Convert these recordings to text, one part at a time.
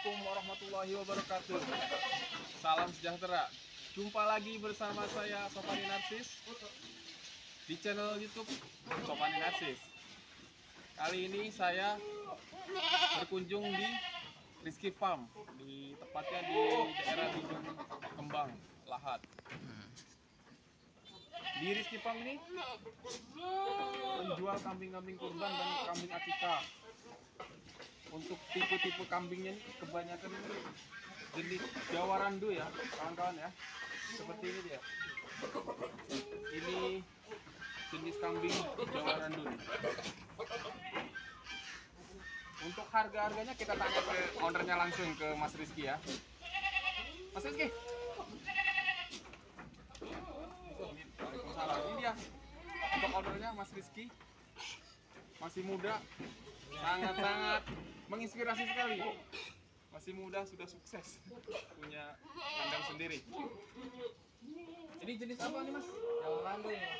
Assalamualaikum warahmatullahi wabarakatuh. Salam sejahtera. Jumpa lagi bersama saya Sopani Narsis di channel YouTube Sopani Narsis. Kali ini saya berkunjung di Rizky Farm, di tepatnya di daerah Tanjung Kembang, Lahat. Di Rizky Farm ini menjual kambing-kambing kurban dan kambing akikah untuk tipe-tipe kambingnya ini kebanyakan ini jenis Jawa Randu ya kawan-kawan ya. Seperti ini dia. Ini jenis kambing Jawa Randu nih. Untuk harga-harganya kita tanya ke ownernya langsung ke Mas Rizky ya. Mas Rizky. Ini dia. Untuk ownernya Mas Rizky. Masih muda sangat-sangat menginspirasi sekali. Masih muda sudah sukses. Punya kandang sendiri. Ini jenis apa nih mas? Jawa ya.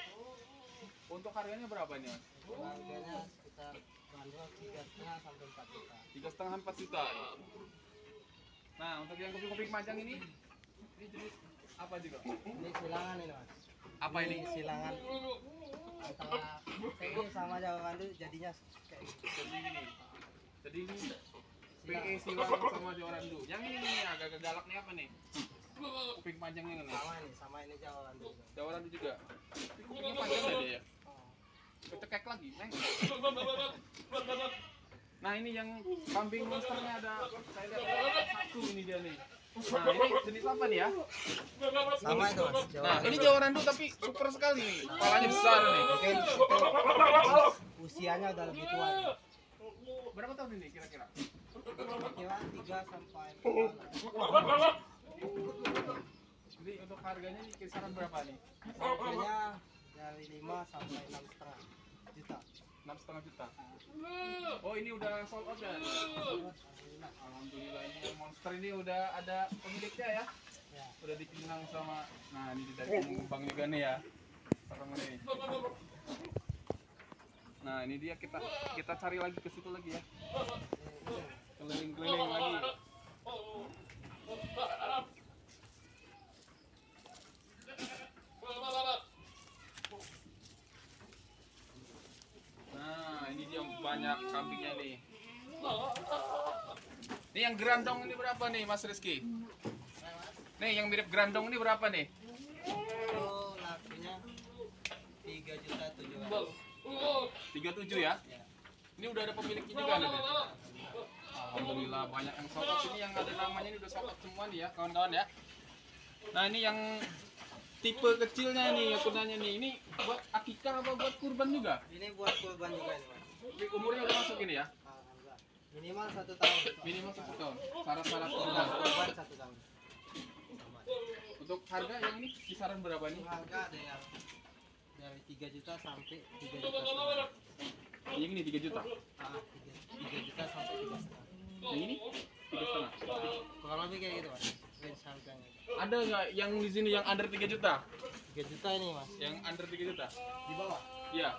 untuk harganya berapa nih mas? Harganya sekitar tiga setengah sampai empat juta. tiga setengah empat juta. Nah untuk yang kuping-kuping panjang ini ini jenis apa juga? Ini silangan ini mas. Apa ini silangan antara PE sama Jawa Randu jadinya kayak gitu. jadi ini jadi ini PE Silang. silang sama Jorandu yang ini nih agak-agak galak nih apa nih kuping panjangnya nih Sama ini, sama ini Jawa Randu. juga. Jorandu juga kupingnya panjang dia ya Oh. Kecekek lagi, neng. Nah ini yang kambing monsternya ada, saya lihat ini dia nih. Nah ini jenis apa nih ya? Sama itu mas. Jawa Nah ini Jawa Randu tapi super sekali nih, kepalanya besar nih. Mungkin itu usianya udah lebih tua. nih. Berapa tahun ini kira-kira? Kira tiga sampai empat tahun. Jadi untuk harganya nih kisaran berapa nih? Harganya dari lima sampai enam setengah juta. Enam setengah juta. Oh ini udah sold out ya? Alhamdulillah. Ini monster ini udah ada pemiliknya ya? Ya. Udah dipinang sama, nah ini dari Bang juga nih ya. Serem nih. Nah ini dia kita kita cari lagi ke situ lagi ya. Keliling-keliling lagi. Nah ini dia banyak kambingnya nih. Ini yang gerandong ini berapa nih Mas Rizky? Nih yang mirip gerandong ini berapa nih? Itu lakunya tiga juta tujuh ratus. 37 ya? Ini udah ada pemiliknya juga nih. Alhamdulillah banyak yang sobat ini yang ada namanya ini udah sobat semua nih ya kawan-kawan ya. Nah ini yang tipe kecilnya nih akunannya nih. Ini buat akikah apa buat kurban juga? Ini buat kurban juga. Ini umurnya udah masuk ini ya? Minimal satu tahun. Minimal satu tahun. Syarat-syarat kurban. kurban satu tahun. Untuk harga yang ini kisaran berapa nih? Harga ada yang dari 3 juta sampai 3 juta. Yang ini 3 juta. Ah, 3, 3 juta sampai 3 setengah. Yang ini tiga setengah. Kurang lebih kayak gitu mas. Ada nggak yang di sini yang under 3 juta? 3 juta ini mas. Yang under 3 juta? Di bawah. Iya.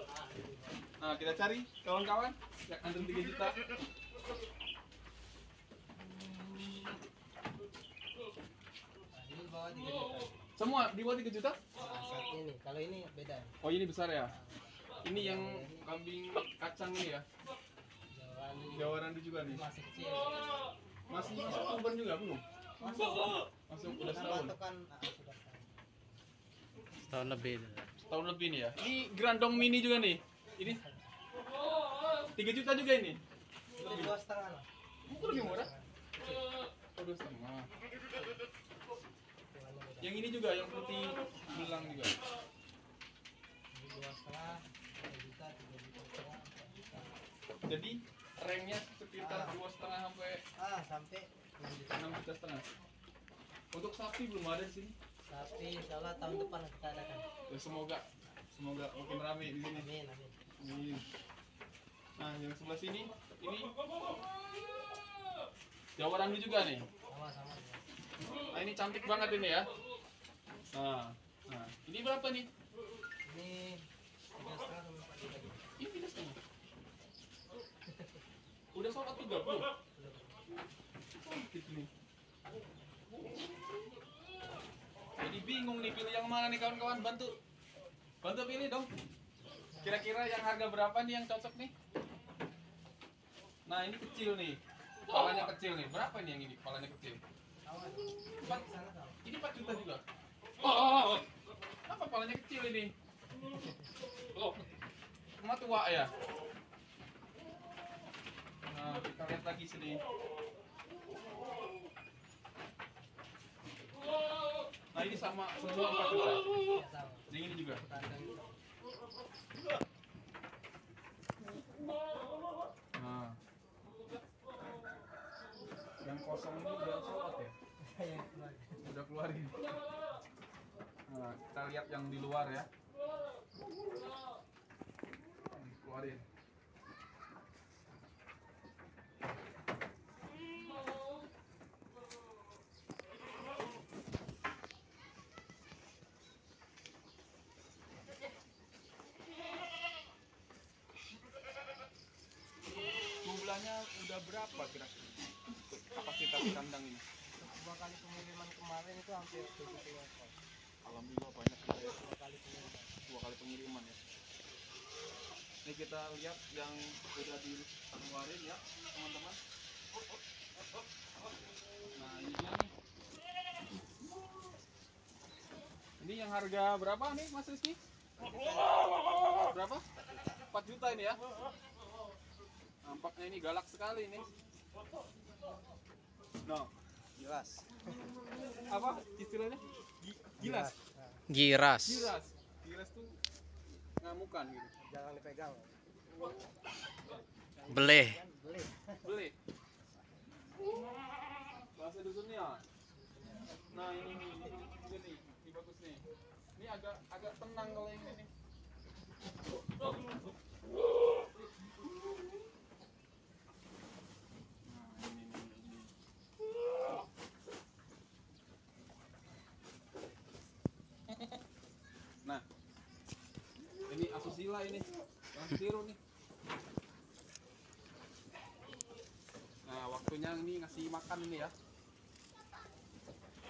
Nah, kita cari kawan-kawan yang under 3 juta. Ini di bawah 3 juta. Semua di bawah 3 juta? Saat ini. Kalau ini beda. Oh, ini besar ya. Ini yang kambing kacang ini ya. Jawa Randu juga nih. masih kecil. Masih masuk juga belum? Masuk. Masuk udah ah, setahun. Setahun lebih. Setahun lebih nih ya. Ini grandong mini juga nih. Ini 3 juta juga ini. Dua setengah lah. Lebih murah. Oh, dua setengah. Yang ini juga yang putih belang juga. Ini dua setengah, tiga juta, tiga juta setengah, empat juta. Jadi ranknya sekitar dua setengah sampai Ah, sampai enam juta. setengah. Untuk sapi belum ada di sini. Tapi insya Allah tahun depan kita adakan. Ya, semoga semoga makin rame di sini. Amin, amin. Amin. Nah, yang sebelah sini ini Jawa Randu juga nih. Nah, ini cantik banget ini ya. Nah, nah. ini berapa nih? Ini tiga empat Ini Sudah. Udah sholat tiga Jadi bingung nih pilih yang mana nih kawan-kawan bantu. Bantu pilih dong. Kira-kira yang harga berapa nih yang cocok nih? Nah ini kecil nih. Kepalanya kecil nih. Berapa nih yang ini? Kepalanya kecil. Empat- ini 4 juta juga? Oh, oh, oh, oh. apa kepalanya kecil ini? Oh emak tua ya? Nah kita lihat lagi sini. Nah ini sama semua 4 juta sama yang ini juga kandang Nah. Yang kosong ini udah sholat ya? yang keluar. Udah keluarin. Nah, kita lihat yang di luar ya. Keluarin. Jumlahnya udah berapa kira-kira? Kapasitas kandang ini? Dua kali pengiriman kemarin itu hampir ekor Alhamdulillah banyak ya. dua kali pengiriman dua kali pengiriman ya. Ini kita lihat yang udah dikeluarin ya, teman-teman. Nah, ini dia nih. Ini yang harga berapa nih, Mas Rizky? Berapa? 4 juta ini ya. Nampaknya ini galak sekali ini. No, jelas apa istilahnya? Gi- Gilas. Giras. Gilas. Gilas tuh ngamukan gitu. jangan dipegang Beleh. beli beli bahasa dusunnya nah ini nih ini, ini nih ini bagus nih ini agak agak tenang kalau yang ini nih nah ini nih ini nah ini asusila ini yang biru nih Nah, waktunya ini ngasih makan ini ya.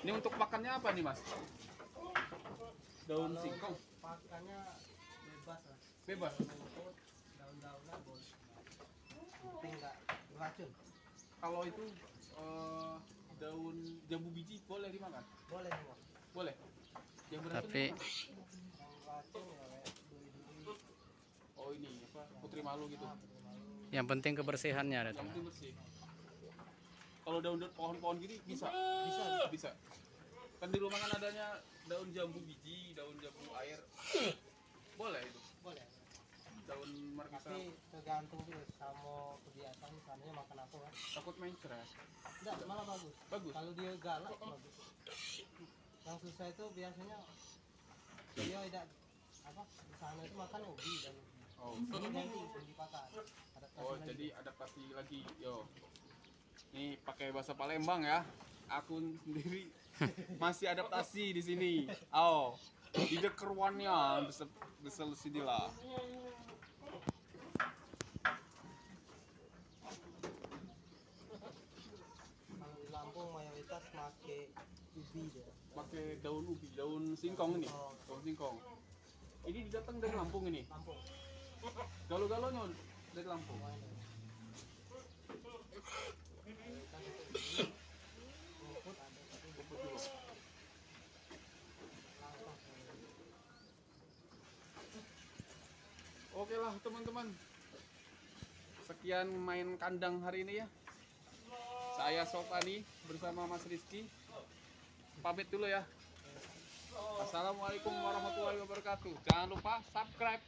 Ini untuk makannya apa nih, Mas? Daun singkong. pakannya bebas lah Bebas. daun-daunan boleh penting nggak beracun Kalau itu eh, daun jambu biji boleh dimakan? boleh Boleh. Yang beracun Tapi apa? yang beracun ya kayak duri-duri oh ini apa? Putri malu gitu. yang penting kebersihannya ada Yang teman. penting bersih. Kalau daun-daun pohon-pohon gini bisa? bisa Bisa. Kan di rumah kan adanya daun jambu biji, daun jambu air. Boleh itu. boleh Daun markisa. tapi tergantung juga sama kebiasaan misalnya makan apa kan Takut main keras. enggak malah bagus Bagus. kalau dia galak bagus yang susah itu biasanya dia tidak apa di sana itu makan ubi dan Oh. ubi Oh, jadi adaptasi lagi. Yo. Ini pakai bahasa Palembang ya. Aku sendiri masih adaptasi di sini. Oh. Di dekerwannya besar besar sini lah. Lampung mayoritas pakai ubi dia Pakai daun ubi, daun singkong ini. Daun singkong. Ini datang dari Lampung ini. Lampung Galo-galonya dari Oke lah teman-teman. Sekian main kandang hari ini ya. Saya Sopani bersama Mas Rizky. Pamit dulu ya. Assalamualaikum warahmatullahi wabarakatuh. Jangan lupa subscribe.